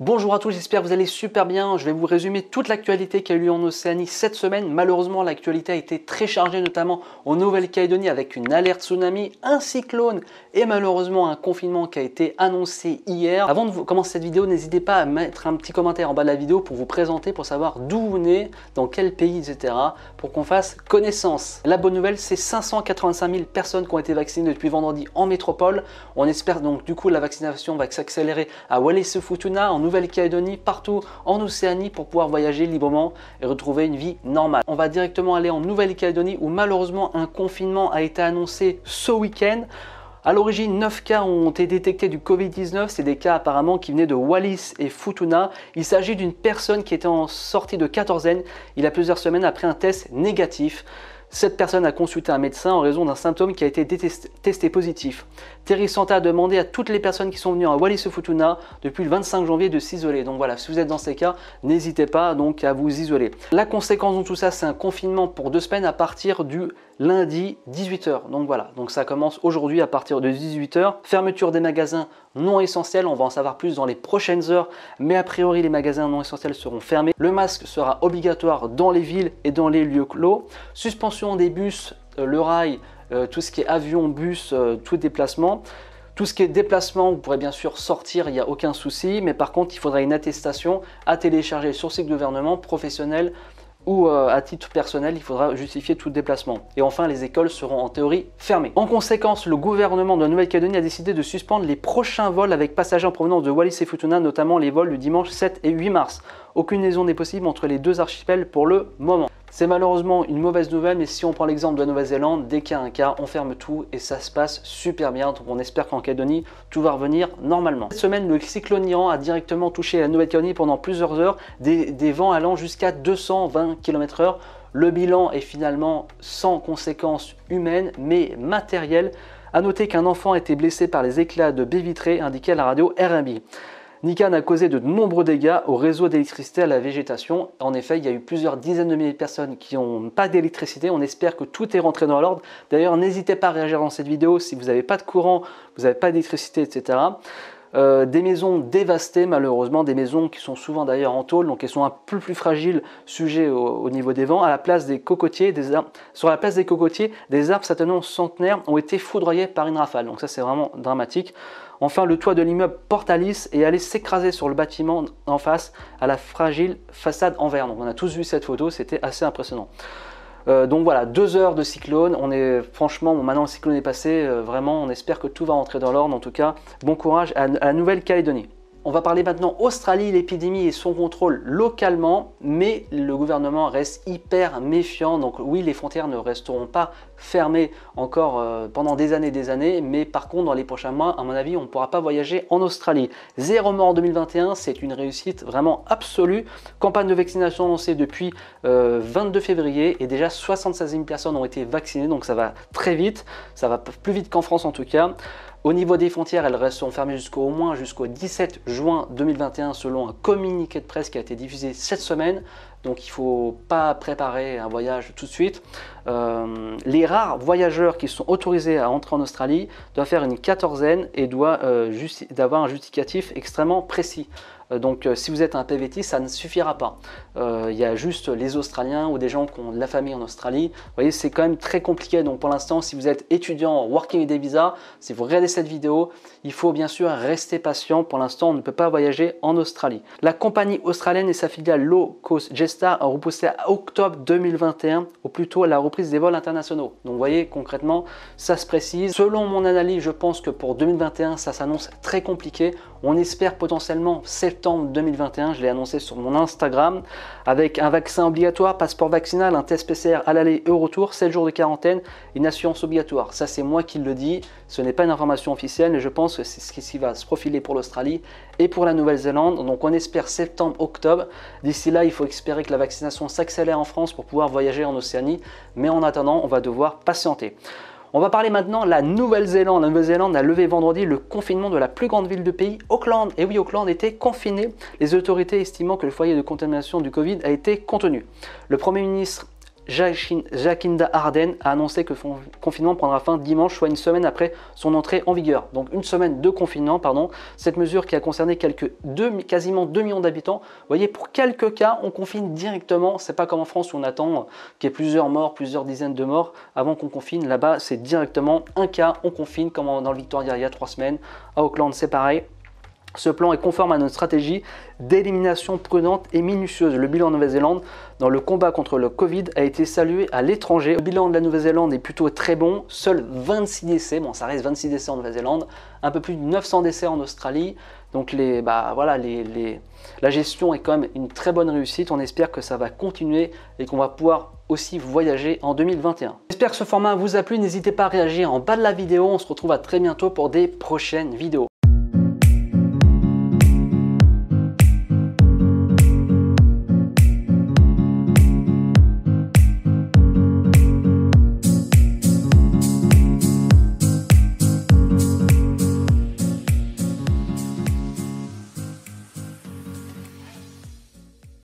Bonjour à tous, j'espère que vous allez super bien. Je vais vous résumer toute l'actualité qui a eu lieu en Océanie cette semaine. Malheureusement, l'actualité a été très chargée, notamment en Nouvelle-Calédonie, avec une alerte tsunami, un cyclone et malheureusement un confinement qui a été annoncé hier. Avant de commencer cette vidéo, n'hésitez pas à mettre un petit commentaire en bas de la vidéo pour vous présenter, pour savoir d'où vous venez, dans quel pays, etc. pour qu'on fasse connaissance. La bonne nouvelle, c'est 585 000 personnes qui ont été vaccinées depuis vendredi en métropole. On espère donc du coup la vaccination va s'accélérer à Wallis-et-Futuna, en Nouvelle-Calédonie, partout en Océanie pour pouvoir voyager librement et retrouver une vie normale. On va directement aller en Nouvelle-Calédonie où malheureusement un confinement a été annoncé ce week-end. À l'origine, 9 cas ont été détectés du Covid-19. C'est des cas apparemment qui venaient de Wallis et Futuna. Il s'agit d'une personne qui était en sortie de quatorzaine il y a plusieurs semaines après un test négatif. Cette personne a consulté un médecin en raison d'un symptôme qui a été testé positif. Terry Santa a demandé à toutes les personnes qui sont venues à Wallis-Futuna depuis le 25 janvier de s'isoler. Donc voilà, si vous êtes dans ces cas, n'hésitez pas donc à vous isoler. La conséquence de tout ça, c'est un confinement pour deux semaines à partir du lundi 18h. Donc voilà, donc ça commence aujourd'hui à partir de 18h. Fermeture des magasins non essentiels, on va en savoir plus dans les prochaines heures, mais a priori les magasins non essentiels seront fermés. Le masque sera obligatoire dans les villes et dans les lieux clos. Suspension des bus, euh, le rail, euh, tout ce qui est avion, bus, euh, tout déplacement. Tout ce qui est déplacement, vous pourrez bien sûr sortir, il n'y a aucun souci, mais par contre, il faudra une attestation à télécharger sur site gouvernement professionnel ou à titre personnel, il faudra justifier tout déplacement. Et enfin, les écoles seront en théorie fermées. En conséquence, le gouvernement de la Nouvelle-Calédonie a décidé de suspendre les prochains vols avec passagers en provenance de Wallis et Futuna, notamment les vols du dimanche 7 et 8 mars. Aucune liaison n'est possible entre les deux archipels pour le moment. C'est malheureusement une mauvaise nouvelle, mais si on prend l'exemple de la Nouvelle-Zélande, dès qu'il y a un cas, on ferme tout et ça se passe super bien. Donc on espère qu'en Calédonie, tout va revenir normalement. Cette semaine, le cyclone Iran a directement touché la Nouvelle-Calédonie pendant plusieurs heures, des, vents allant jusqu'à 220 km/h. Le bilan est finalement sans conséquences humaines, mais matérielles. A noter qu'un enfant a été blessé par les éclats de baies vitrées, indiqué à la radio RMB. Nikan a causé de nombreux dégâts au réseau d'électricité à la végétation. En effet, il y a eu plusieurs dizaines de milliers de personnes qui n'ont pas d'électricité. On espère que tout est rentré dans l'ordre. D'ailleurs, n'hésitez pas à réagir dans cette vidéo si vous n'avez pas de courant, vous n'avez pas d'électricité, etc. Euh, des maisons dévastées malheureusement, des maisons qui sont souvent d'ailleurs en tôle, donc elles sont un peu plus fragiles sujet au, niveau des vents. À la place des cocotiers, des arbres, sur la place des cocotiers, des arbres certainement centenaires ont été foudroyés par une rafale. Donc ça c'est vraiment dramatique. Enfin, le toit de l'immeuble Portalis est allé s'écraser sur le bâtiment en face à la fragile façade en verre. Donc on a tous vu cette photo, c'était assez impressionnant. Euh, donc voilà, deux heures de cyclone. On est franchement, maintenant le cyclone est passé, euh, vraiment, on espère que tout va rentrer dans l'ordre. En tout cas, bon courage à la Nouvelle-Calédonie. On va parler maintenant Australie, l'épidémie et son contrôle localement, mais le gouvernement reste hyper méfiant. Donc oui, les frontières ne resteront pas fermées encore euh, pendant des années et des années, mais par contre, dans les prochains mois, à mon avis, on ne pourra pas voyager en Australie. Zéro mort en 2021, c'est une réussite vraiment absolue. Campagne de vaccination lancée depuis 22 euh, février et déjà 76 000 personnes ont été vaccinées, donc ça va très vite, ça va plus vite qu'en France en tout cas. Au niveau des frontières, elles resteront fermées jusqu'au moins jusqu'au 17 juin 2021 selon un communiqué de presse qui a été diffusé cette semaine. Donc il ne faut pas préparer un voyage tout de suite. Euh, les rares voyageurs qui sont autorisés à entrer en Australie doivent faire une quatorzaine et doivent euh, avoir un justificatif extrêmement précis. Euh, donc si vous êtes un PVT, ça ne suffira pas. Il y a juste les Australiens ou des gens qui ont de la famille en Australie. Vous voyez, c'est quand même très compliqué. Donc pour l'instant, si vous êtes étudiant, working et des visas, si vous regardez cette vidéo, il faut bien sûr rester patient. Pour l'instant, on ne peut pas voyager en Australie. La compagnie australienne et sa filiale Low Cost A repoussé à octobre 2021, ou plutôt à la reprise des vols internationaux. Donc vous voyez, concrètement, ça se précise. Selon mon analyse, je pense que pour 2021, ça s'annonce très compliqué. On espère potentiellement septembre 2021, je l'ai annoncé sur mon Instagram, avec un vaccin obligatoire, passeport vaccinal, un test PCR à l'aller et au retour, 7 jours de quarantaine, une assurance obligatoire. Ça, c'est moi qui le dis. Ce n'est pas une information officielle, mais je pense que c'est ce qui va se profiler pour l'Australie et pour la Nouvelle-Zélande. Donc on espère septembre-octobre. D'ici là, il faut espérer la vaccination s'accélère en France pour pouvoir voyager en Océanie. Mais en attendant, on va devoir patienter. On va parler maintenant de la Nouvelle-Zélande. La Nouvelle-Zélande a levé vendredi le confinement de la plus grande ville du pays, Auckland. Et oui, Auckland était confiné, les autorités estimant que le foyer de contamination du Covid a été contenu. Le Premier ministre Jacinda Ardern a annoncé que son confinement prendra fin dimanche, soit une semaine après son entrée en vigueur. Donc une semaine de confinement, pardon. Cette mesure qui a concerné quelques quasiment 2 millions d'habitants. Vous voyez, pour quelques cas, on confine directement. C'est pas comme en France où on attend qu'il y ait plusieurs morts, plusieurs dizaines de morts avant qu'on confine. Là-bas, c'est directement un cas, on confine, comme dans le Victoria il y a trois semaines. À Auckland, c'est pareil. Ce plan est conforme à notre stratégie d'élimination prudente et minutieuse. Le bilan de Nouvelle-Zélande dans le combat contre le Covid a été salué à l'étranger. Le bilan de la Nouvelle-Zélande est plutôt très bon. Seuls 26 décès, bon ça reste 26 décès en Nouvelle-Zélande, un peu plus de 900 décès en Australie. Donc les, bah, voilà, la gestion est quand même une très bonne réussite. On espère que ça va continuer et qu'on va pouvoir aussi voyager en 2021. J'espère que ce format vous a plu. N'hésitez pas à réagir en bas de la vidéo. On se retrouve à très bientôt pour des prochaines vidéos.